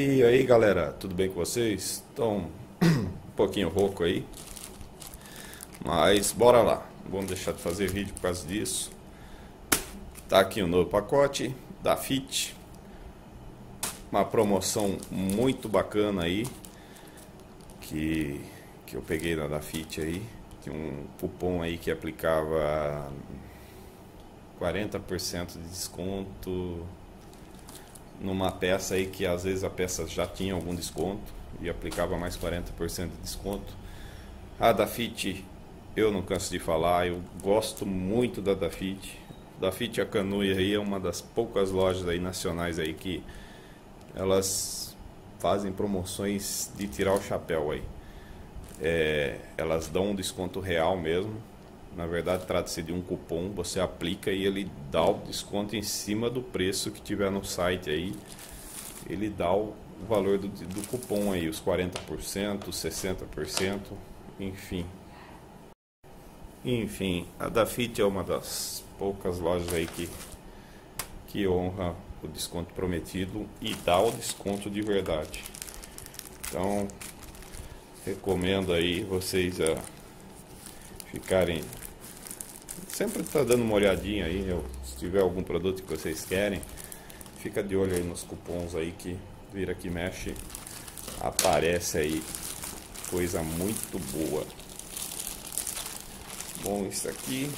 E aí galera, tudo bem com vocês? Estão um pouquinho rouco aí, mas bora lá, vamos deixar de fazer vídeo por causa disso. Tá aqui o um novo pacote da FIT, uma promoção muito bacana aí, que, que eu peguei na da FIT aí, que um cupom aí que aplicava 40% de desconto numa peça aí que às vezes a peça já tinha algum desconto e aplicava mais 40% de desconto. A Dafit eu não canso de falar, eu gosto muito da Dafit. Dafit a Canui aí é uma das poucas lojas aí nacionais aí que elas fazem promoções de tirar o chapéu aí. É, elas dão um desconto real mesmo na verdade, trata-se de um cupom, você aplica e ele dá o desconto em cima do preço que tiver no site aí. Ele dá o valor do, do cupom aí, os 40%, 60%, enfim. Enfim, a Dafit é uma das poucas lojas aí que, que honra o desconto prometido e dá o desconto de verdade. Então, recomendo aí vocês a ficarem sempre está dando uma olhadinha aí, eu, se tiver algum produto que vocês querem, fica de olho aí nos cupons aí que vira que mexe, aparece aí coisa muito boa. Bom, isso aqui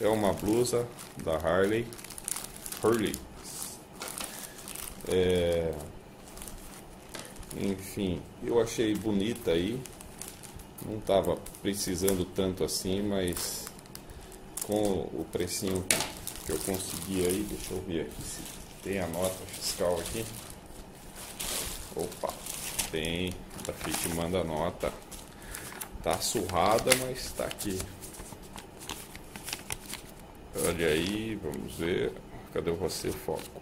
é uma blusa da Harley, Harley. É, enfim, eu achei bonita aí não estava precisando tanto assim, mas com o precinho que eu consegui aí, deixa eu ver aqui se tem a nota fiscal aqui. Opa, tem, a FIT manda nota. Tá surrada, mas está aqui. Olha aí, vamos ver. Cadê você, foco?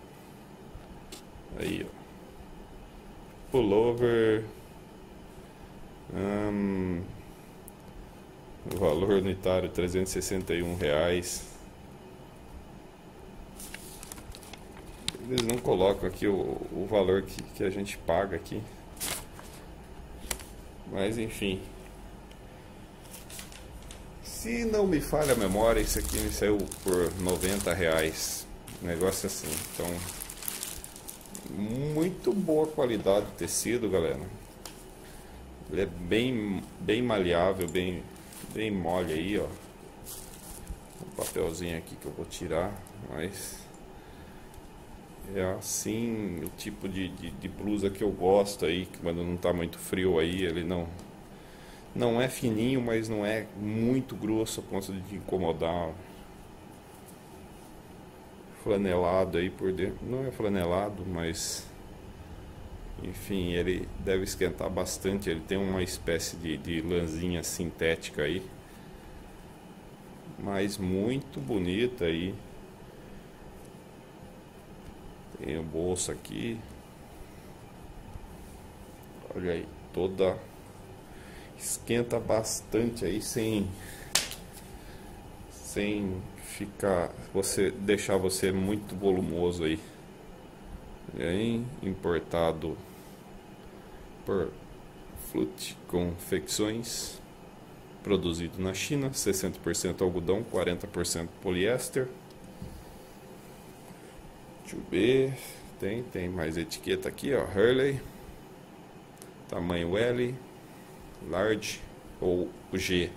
Aí, ó. Pullover Hum, o valor unitário R$ reais. Eles não colocam aqui o, o valor que, que a gente paga aqui. Mas enfim. Se não me falha a memória, isso aqui me saiu por 90 reais. Um negócio assim. Então, muito boa qualidade de tecido, galera. Ele é bem, bem maleável, bem, bem mole aí, ó. Um papelzinho aqui que eu vou tirar, mas é assim o tipo de, de, de blusa que eu gosto aí, quando não tá muito frio aí, ele não não é fininho, mas não é muito grosso a ponto de incomodar. Flanelado aí por dentro. Não é flanelado, mas enfim, ele deve esquentar bastante. Ele tem uma espécie de, de lãzinha sintética aí. Mas muito bonita aí. Tem o bolso aqui. Olha aí, toda esquenta bastante aí sem sem ficar você deixar você muito volumoso aí. Bem importado por Flut Confecções, produzido na China, 60% algodão, 40% poliéster. Deixa eu ver, tem, tem mais etiqueta aqui, ó, Hurley, tamanho L, large ou G.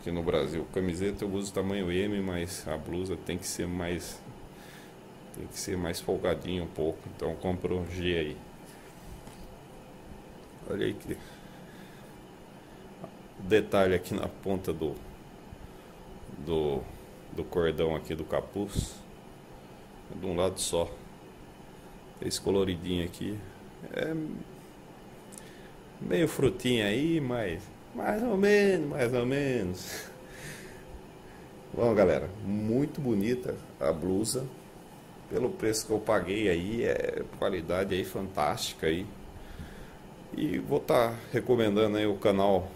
Aqui no Brasil, camiseta eu uso tamanho M, mas a blusa tem que ser mais tem que ser mais folgadinho um pouco, então compro G aí. Olha aí que detalhe aqui na ponta do, do, do cordão aqui do capuz. É de um lado só. Esse coloridinho aqui. É meio frutinha aí, mas mais ou menos, mais ou menos. Bom, galera, muito bonita a blusa. Pelo preço que eu paguei aí, é qualidade aí fantástica aí. E vou estar tá recomendando aí o canal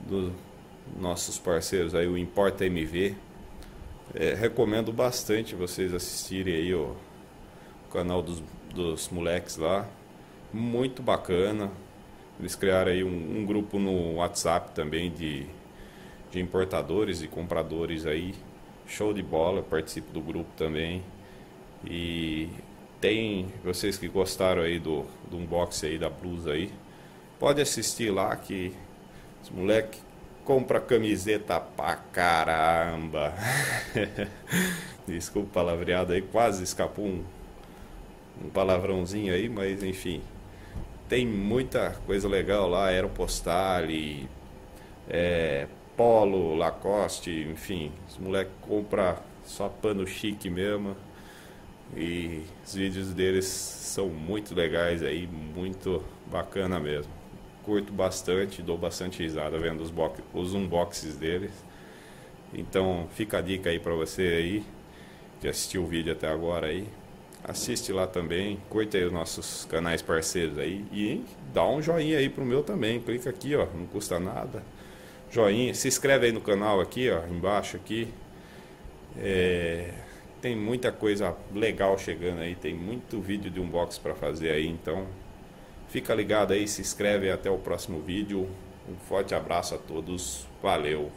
dos nossos parceiros aí, o Importa MV. É, recomendo bastante vocês assistirem aí o canal dos, dos moleques lá. Muito bacana. Eles criaram aí um, um grupo no WhatsApp também de, de importadores e compradores aí. Show de bola, participo do grupo também. E tem vocês que gostaram aí do, do unboxing aí da blusa aí, pode assistir lá que os moleque compra camiseta pra caramba. Desculpa o palavreado aí, quase escapou um, um palavrãozinho aí, mas enfim. Tem muita coisa legal lá, Aeropostale, é, Polo, Lacoste, enfim. Os moleques compram só pano chique mesmo. E os vídeos deles são muito legais aí, muito bacana mesmo. Curto bastante, dou bastante risada vendo os, os unboxes deles. Então fica a dica aí para você aí que assistiu o vídeo até agora aí. Assiste lá também, curta aí os nossos canais parceiros aí e dá um joinha aí pro meu também. Clica aqui, ó, não custa nada. Joinha, se inscreve aí no canal aqui, ó, embaixo aqui. É, tem muita coisa legal chegando aí, tem muito vídeo de unboxing para fazer aí, então fica ligado aí, se inscreve até o próximo vídeo. Um forte abraço a todos, valeu!